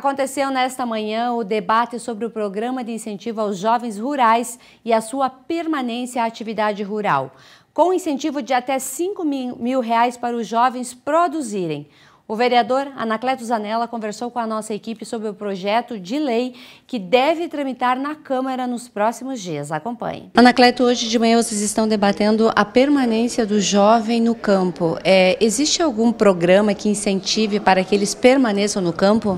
Aconteceu nesta manhã o debate sobre o programa de incentivo aos jovens rurais e a sua permanência à atividade rural, com incentivo de até 5 mil reais para os jovens produzirem. O vereador Anacleto Zanella conversou com a nossa equipe sobre o projeto de lei que deve tramitar na Câmara nos próximos dias. Acompanhe. Anacleto, hoje de manhã vocês estão debatendo a permanência do jovem no campo. É, existe algum programa que incentive para que eles permaneçam no campo?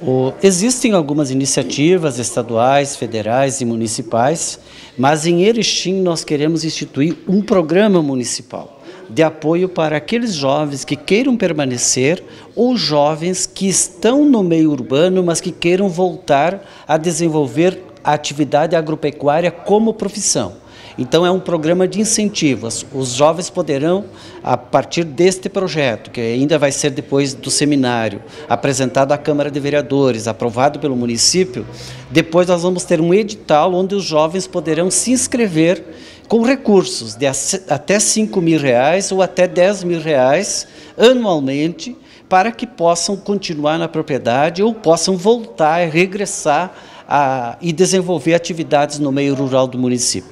O, existem algumas iniciativas estaduais, federais e municipais, mas em Erechim nós queremos instituir um programa municipal de apoio para aqueles jovens que queiram permanecer ou jovens que estão no meio urbano, mas que queiram voltar a desenvolver a atividade agropecuária como profissão. Então é um programa de incentivos. Os jovens poderão, a partir deste projeto, que ainda vai ser depois do seminário, apresentado à Câmara de Vereadores, aprovado pelo município, depois nós vamos ter um edital onde os jovens poderão se inscrever com recursos de até 5 mil reais ou até 10 mil reais anualmente para que possam continuar na propriedade ou possam voltar, regressar a, e desenvolver atividades no meio rural do município.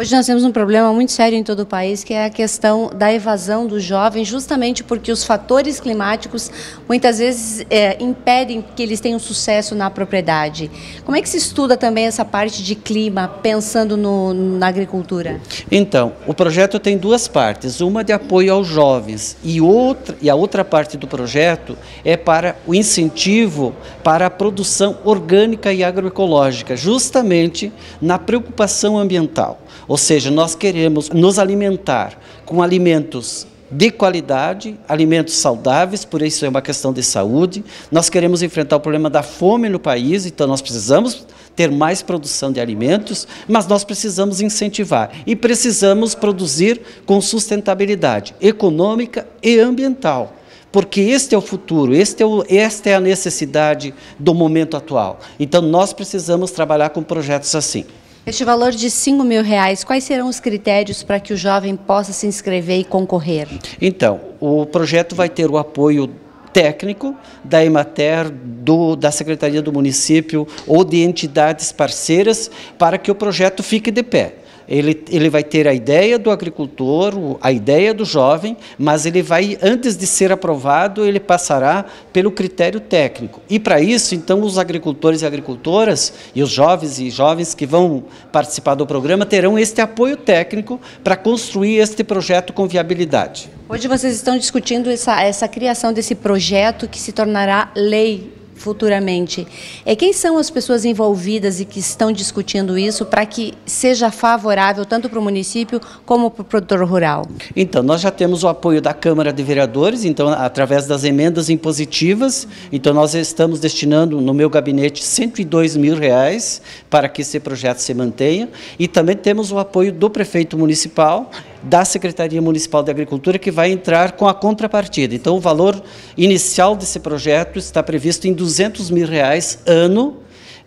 Hoje nós temos um problema muito sério em todo o país, que é a questão da evasão dos jovens, justamente porque os fatores climáticos muitas vezes é, impedem que eles tenham sucesso na propriedade. Como é que se estuda também essa parte de clima, pensando no, na agricultura? Então, o projeto tem duas partes, uma de apoio aos jovens e, outra, e a outra parte do projeto é para o incentivo para a produção orgânica e agroecológica, justamente na preocupação ambiental. Ou seja, nós queremos nos alimentar com alimentos de qualidade, alimentos saudáveis, por isso é uma questão de saúde. Nós queremos enfrentar o problema da fome no país, então nós precisamos ter mais produção de alimentos, mas nós precisamos incentivar e precisamos produzir com sustentabilidade econômica e ambiental. Porque este é o futuro, este é o, esta é a necessidade do momento atual. Então nós precisamos trabalhar com projetos assim. Este valor de 5 mil reais, quais serão os critérios para que o jovem possa se inscrever e concorrer? Então, o projeto vai ter o apoio técnico da Emater, do, da Secretaria do Município ou de entidades parceiras para que o projeto fique de pé. Ele, ele vai ter a ideia do agricultor, a ideia do jovem, mas ele vai, antes de ser aprovado, ele passará pelo critério técnico. E para isso, então, os agricultores e agricultoras e os jovens e jovens que vão participar do programa terão este apoio técnico para construir este projeto com viabilidade. Hoje vocês estão discutindo essa, essa criação desse projeto que se tornará lei futuramente. É quem são as pessoas envolvidas e que estão discutindo isso para que seja favorável tanto para o município como para o produtor rural? Então, nós já temos o apoio da Câmara de Vereadores, então através das emendas impositivas, então nós estamos destinando no meu gabinete 102 mil reais para que esse projeto se mantenha e também temos o apoio do prefeito municipal da Secretaria Municipal de Agricultura, que vai entrar com a contrapartida. Então, o valor inicial desse projeto está previsto em 200 mil reais ano,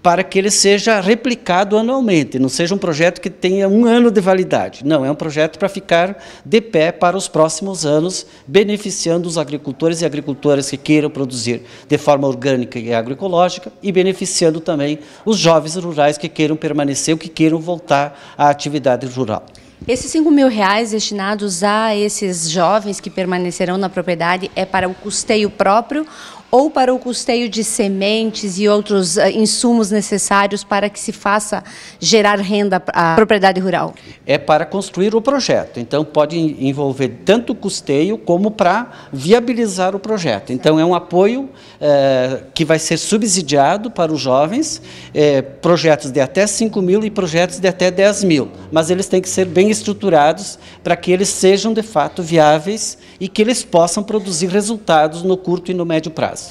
para que ele seja replicado anualmente, não seja um projeto que tenha um ano de validade. Não, é um projeto para ficar de pé para os próximos anos, beneficiando os agricultores e agricultoras que queiram produzir de forma orgânica e agroecológica e beneficiando também os jovens rurais que queiram permanecer ou que queiram voltar à atividade rural. Esses 5 mil reais destinados a esses jovens que permanecerão na propriedade é para o custeio próprio ou para o custeio de sementes e outros uh, insumos necessários para que se faça gerar renda à propriedade rural? É para construir o projeto. Então, pode envolver tanto custeio como para viabilizar o projeto. Então, é um apoio é, que vai ser subsidiado para os jovens, é, projetos de até 5 mil e projetos de até 10 mil. Mas eles têm que ser bem estruturados para que eles sejam, de fato, viáveis e que eles possam produzir resultados no curto e no médio prazo.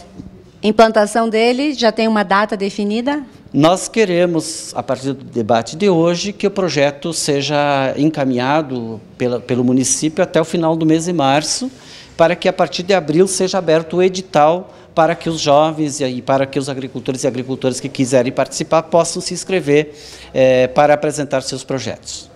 Implantação dele já tem uma data definida? Nós queremos, a partir do debate de hoje, que o projeto seja encaminhado pela, pelo município até o final do mês de março, para que a partir de abril seja aberto o edital para que os jovens e para que os agricultores e agricultoras que quiserem participar possam se inscrever é, para apresentar seus projetos.